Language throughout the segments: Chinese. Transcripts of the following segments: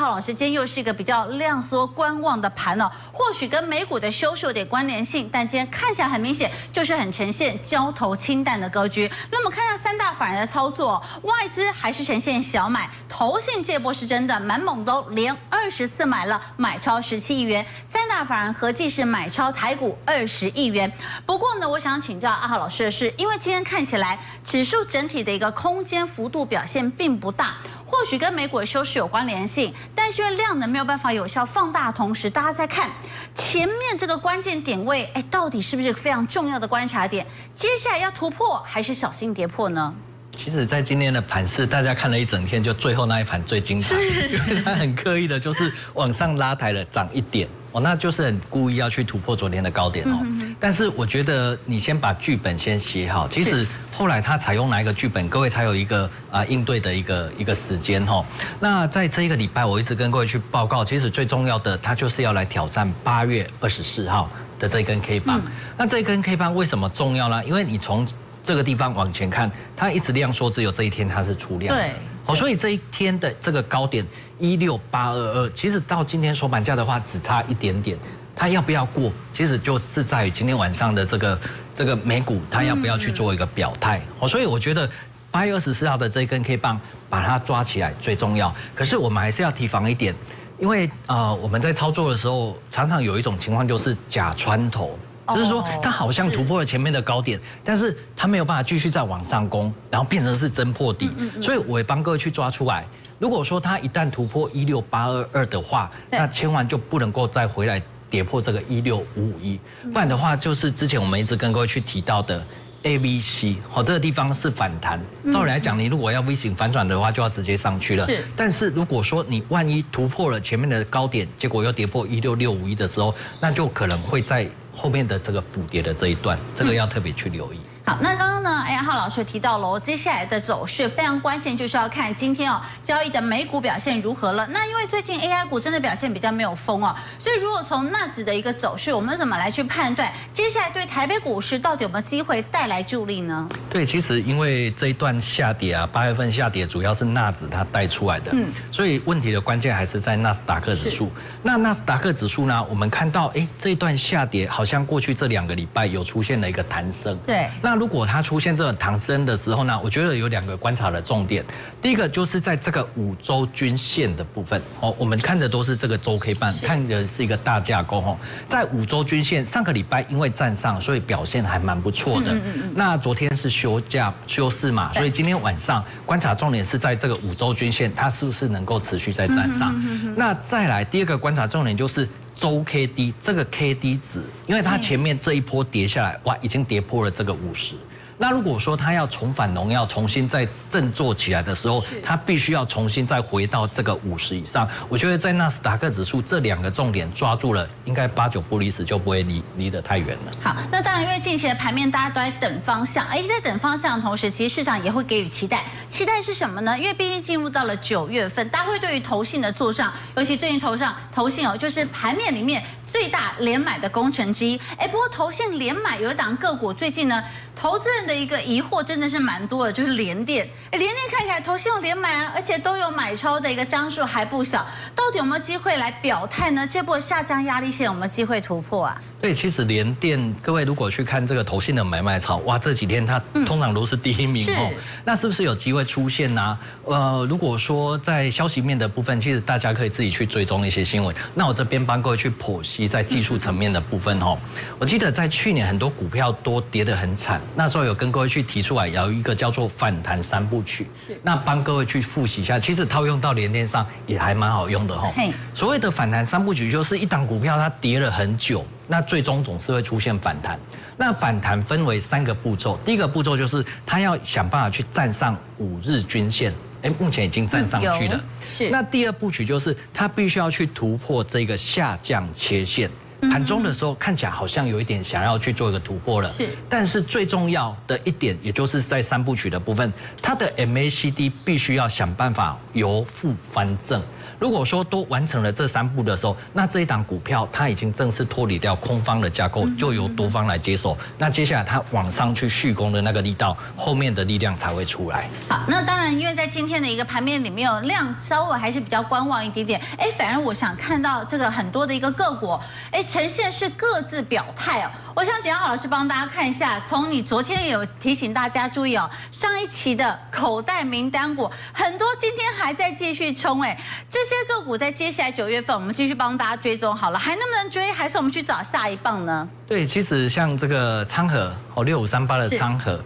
浩老师，今天又是一个比较量缩观望的盘哦，或许跟美股的修饰有点关联性，但今天看起来很明显就是很呈现交投清淡的格局。那么看一下三大法人的操作，外资还是呈现小买，投信这波是真的蛮猛的，连二十四买了，买超十七亿元，三大法人合计是买超台股二十亿元。不过呢，我想请教阿浩老师的是，因为今天看起来指数整体的一个空间幅度表现并不大。或许跟美股的收市有关联性，但是因为量能没有办法有效放大，同时大家在看前面这个关键点位，哎，到底是不是非常重要的观察点？接下来要突破还是小心跌破呢？其实，在今天的盘市，大家看了一整天，就最后那一盘最精彩，因为它很刻意的，就是往上拉抬了涨一点。哦，那就是很故意要去突破昨天的高点哦。但是我觉得你先把剧本先写好。其实后来他采用哪一个剧本，各位才有一个啊应对的一个一个时间哈。那在这一个礼拜，我一直跟各位去报告，其实最重要的，他就是要来挑战八月二十四号的这一根 K 棒。那这一根 K 棒为什么重要呢？因为你从这个地方往前看，它一直量说只有这一天它是出量。对。哦，所以这一天的这个高点一六八二二，其实到今天收盘价的话，只差一点点。它要不要过，其实就是在于今天晚上的这个这个美股，它要不要去做一个表态。哦，所以我觉得八月二十四号的这一根 K 棒把它抓起来最重要。可是我们还是要提防一点，因为呃我们在操作的时候，常常有一种情况就是假穿头。就是说，它好像突破了前面的高点，但是它没有办法继续再往上攻，然后变成是真破底。所以我也帮各位去抓出来。如果说它一旦突破一六八二二的话，那千万就不能够再回来跌破这个一六五五一，不然的话就是之前我们一直跟各位去提到的 A、B、C，好，这个地方是反弹。照理来讲，你如果要 V 型反转的话，就要直接上去了。是。但是如果说你万一突破了前面的高点，结果又跌破一六六五一的时候，那就可能会在。后面的这个补跌的这一段，这个要特别去留意。好，那刚刚呢？哎呀，浩老师提到了，接下来的走势非常关键，就是要看今天哦交易的美股表现如何了。那因为最近 AI 股真的表现比较没有风哦，所以如果从纳指的一个走势，我们怎么来去判断接下来对台北股市到底有没有机会带来助力呢？对，其实因为这一段下跌啊，八月份下跌主要是纳指它带出来的，嗯，所以问题的关键还是在纳斯达克指数。那纳斯达克指数呢，我们看到哎这一段下跌好像过去这两个礼拜有出现了一个弹升，对，那。如果它出现这个唐僧的时候呢，我觉得有两个观察的重点。第一个就是在这个五周均线的部分哦，我们看的都是这个周 K 棒，看的是一个大架构哦。在五周均线上个礼拜因为站上，所以表现还蛮不错的。那昨天是休假休市嘛，所以今天晚上观察重点是在这个五周均线，它是不是能够持续在站上？那再来第二个观察重点就是。周 K D 这个 K D 值，因为它前面这一波跌下来，哇，已经跌破了这个五十。那如果说他要重返农药，重新再振作起来的时候，他必须要重新再回到这个五十以上。我觉得在纳斯达克指数这两个重点抓住了，应该八九不离十，就不会离离得太远了。好，那当然，因为近期的盘面大家都在等方向，哎，在等方向的同时，其实市场也会给予期待。期待是什么呢？因为毕竟进入到了九月份，大家会对于投信的做账，尤其最近头上投信哦，就是盘面里面最大连买的工程之一。哎，不过投信连买有一档个股，最近呢。投资人的一个疑惑真的是蛮多的，就是连电，哎，连电看起来投信有连买啊，而且都有买超的一个张数还不小，到底有没有机会来表态呢？这波下降压力线有没有机会突破啊？对，其实联电，各位如果去看这个投信的买卖潮，哇，这几天它通常都是第一名哦。那是不是有机会出现呢？呃，如果说在消息面的部分，其实大家可以自己去追踪一些新闻。那我这边帮各位去剖析在技术层面的部分哦。我记得在去年很多股票都跌得很惨，那时候有跟各位去提出来有一个叫做反弹三部曲。是。那帮各位去复习一下，其实套用到联电上也还蛮好用的哈。所谓的反弹三部曲，就是一档股票它跌了很久。那最终总是会出现反弹。那反弹分为三个步骤，第一个步骤就是它要想办法去站上五日均线，哎，目前已经站上去了。是。那第二步曲就是它必须要去突破这个下降切线，盘中的时候看起来好像有一点想要去做一个突破了。是。但是最重要的一点，也就是在三部曲的部分，它的 MACD 必须要想办法由负翻正。如果说都完成了这三步的时候，那这一档股票它已经正式脱离掉空方的架构，就由多方来接手。那接下来它往上去续攻的那个力道，后面的力量才会出来。好，那当然，因为在今天的一个盘面里面有量稍微还是比较观望一点点。哎，反而我想看到这个很多的一个个股，哎，呈现是各自表态哦。我想请好老师帮大家看一下，从你昨天有提醒大家注意哦，上一期的口袋名单股很多，今天还在继续冲哎，这些个股在接下来九月份，我们继续帮大家追踪好了，还能不能追？还是我们去找下一棒呢？对，其实像这个昌河哦，六五三八的昌河。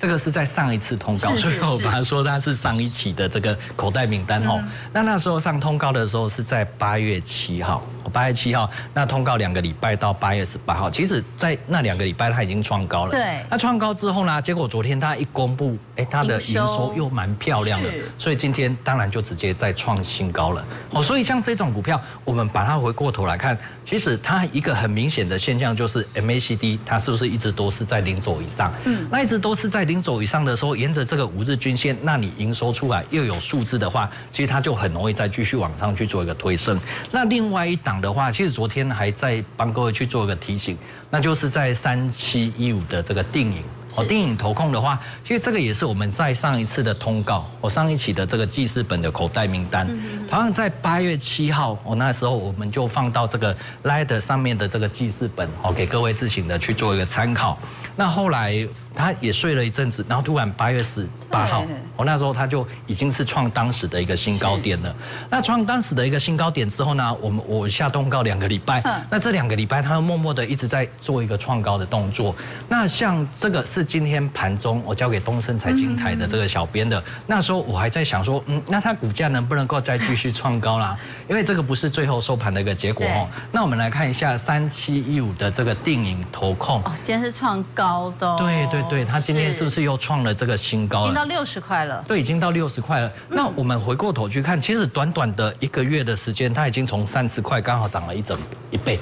这个是在上一次通告，所以我把它说它是上一期的这个口袋名单哦。那那时候上通告的时候是在八月七号，八月七号那通告两个礼拜到八月十八号，其实在那两个礼拜它已经创高了。对。那创高之后呢，结果昨天它一公布，哎，它的营收又蛮漂亮的，所以今天当然就直接再创新高了。哦，所以像这种股票，我们把它回过头来看，其实它一个很明显的现象就是 MACD 它是不是一直都是在零轴以上？嗯，那一直都是在。零轴以上的时候，沿着这个五日均线，那你营收出来又有数字的话，其实它就很容易再继续往上去做一个推升。那另外一档的话，其实昨天还在帮各位去做一个提醒，那就是在三七一五的这个定影。哦，电影投控的话，其实这个也是我们在上一次的通告，我上一期的这个记事本的口袋名单，好像在八月七号，我那时候我们就放到这个 Light 上面的这个记事本，哦，给各位自行的去做一个参考。那后来他也睡了一阵子，然后突然八月十八号，我那时候他就已经是创当时的一个新高点了。那创当时的一个新高点之后呢，我们我下通告两个礼拜，那这两个礼拜他默默的一直在做一个创高的动作。那像这个。是今天盘中我交给东森财经台的这个小编的，那时候我还在想说，嗯，那它股价能不能够再继续创高啦？因为这个不是最后收盘的一个结果哦。那我们来看一下三七一五的这个定影投控，哦，今天是创高的。对对对，它今天是不是又创了这个新高？已经到六十块了。对，已经到六十块了。那我们回过头去看，其实短短的一个月的时间，它已经从三十块刚好涨了一整一倍。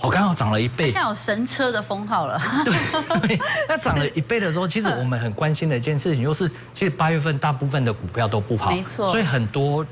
我刚好涨了一倍，像有神车的封号了。对，那涨了一倍的时候，其实我们很关心的一件事情就是，其实八月份大部分的股票都不好，没错，所以很多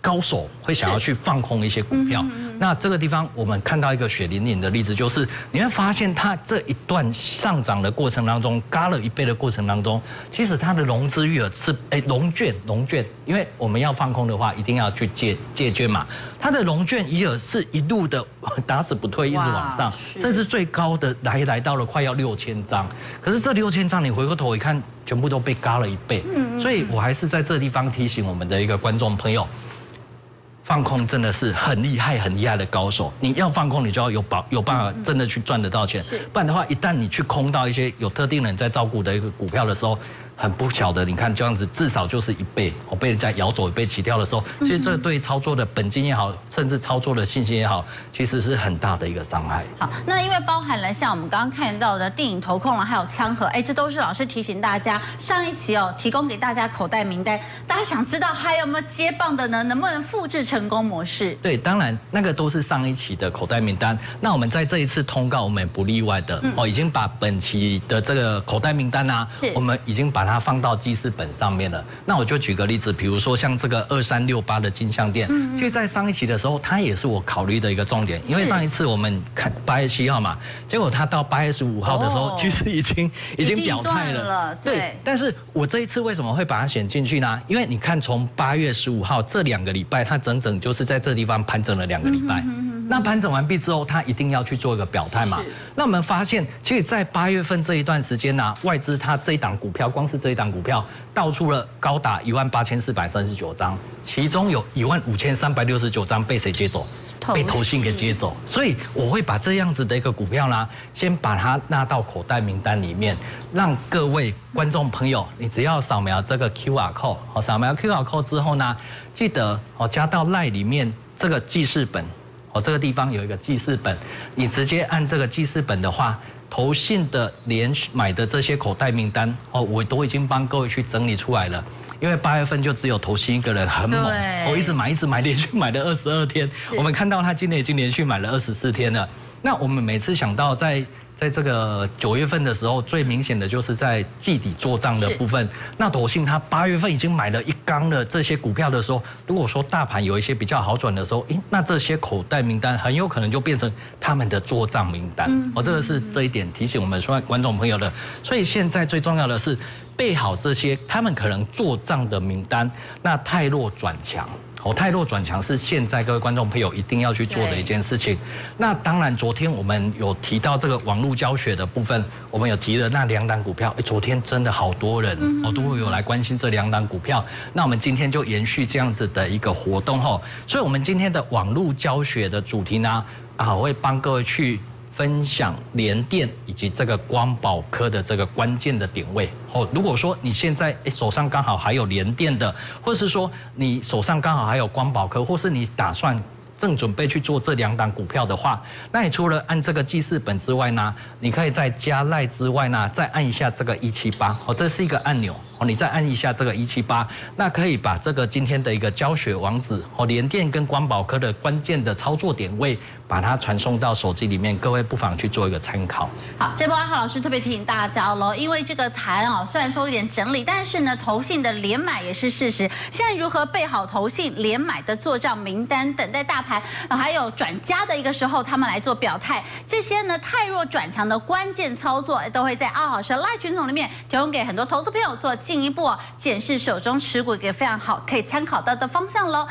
高手会想要去放空一些股票。那这个地方我们看到一个血淋淋的例子，就是你会发现它这一段上涨的过程当中，嘎了一倍的过程当中，其实它的融资余额是哎融券融券，因为我们要放空的话，一定要去借借券嘛，它的融券余额是一路的打死不退，一直往上，甚至最高的来来到了快要六千张。可是这六千张你回过头一看，全部都被嘎了一倍。嗯所以我还是在这地方提醒我们的一个观众朋友。放空真的是很厉害、很厉害的高手。你要放空，你就要有保有办法，真的去赚得到钱。不然的话，一旦你去空到一些有特定人在照顾的一个股票的时候，很不巧的，你看这样子，至少就是一倍，我被人家咬走、被起掉的时候，其实这对操作的本金也好，甚至操作的信心也好，其实是很大的一个伤害。好，那因为包含了像我们刚刚看到的电影投控了，还有枪盒，哎，这都是老师提醒大家上一期哦，提供给大家口袋名单，大家想知道还有没有接棒的呢？能不能复制成功模式？对，当然那个都是上一期的口袋名单。那我们在这一次通告，我们也不例外的哦，已经把本期的这个口袋名单啊，我们已经把它。它放到记事本上面了。那我就举个例子，比如说像这个二三六八的金项店，其实在上一期的时候，它也是我考虑的一个重点。因为上一次我们看八月七号嘛，结果它到八月十五号的时候，其实已经已经表态了。对。但是我这一次为什么会把它选进去呢？因为你看，从八月十五号这两个礼拜，它整整就是在这地方盘整了两个礼拜。那盘整完毕之后，他一定要去做一个表态嘛？那我们发现，其实，在八月份这一段时间呢，外资它这一档股票，光是这一档股票，倒出了高达一万八千四百三十九张，其中有一万五千三百六十九张被谁接走？被投信给接走。所以我会把这样子的一个股票呢，先把它纳到口袋名单里面，让各位观众朋友，你只要扫描这个 Q R code，哦，扫描 Q R code 之后呢，记得哦加到赖里面这个记事本。哦，这个地方有一个记事本，你直接按这个记事本的话，投信的连买的这些口袋名单，哦，我都已经帮各位去整理出来了。因为八月份就只有投信一个人很猛，我一直买一直买，连续买了二十二天。我们看到他今天已经连续买了二十四天了。那我们每次想到在在这个九月份的时候，最明显的就是在季底做账的部分。那投信它八月份已经买了一缸的这些股票的时候，如果说大盘有一些比较好转的时候，诶，那这些口袋名单很有可能就变成他们的做账名单。哦，这个是这一点提醒我们说观众朋友的。所以现在最重要的是备好这些他们可能做账的名单，那太弱转强。哦，太弱转强是现在各位观众朋友一定要去做的一件事情。那当然，昨天我们有提到这个网络教学的部分，我们有提了那两档股票。哎，昨天真的好多人哦，都会有来关心这两档股票。那我们今天就延续这样子的一个活动吼，所以我们今天的网络教学的主题呢，啊，我会帮各位去。分享联电以及这个光宝科的这个关键的点位哦。如果说你现在手上刚好还有联电的，或是说你手上刚好还有光宝科，或是你打算正准备去做这两档股票的话，那你除了按这个记事本之外呢，你可以在加赖之外呢，再按一下这个一七八哦，这是一个按钮哦，你再按一下这个一七八，那可以把这个今天的一个教学网址哦，联电跟光宝科的关键的操作点位。把它传送到手机里面，各位不妨去做一个参考。好，这波阿浩老师特别提醒大家喽，因为这个盘哦，虽然说有点整理，但是呢，投信的连买也是事实。现在如何备好投信连买的做账名单，等待大盘还有转加的一个时候，他们来做表态。这些呢，太弱转强的关键操作，都会在阿老师赖群组里面提供给很多投资朋友做进一步检视手中持股一个非常好可以参考到的方向喽。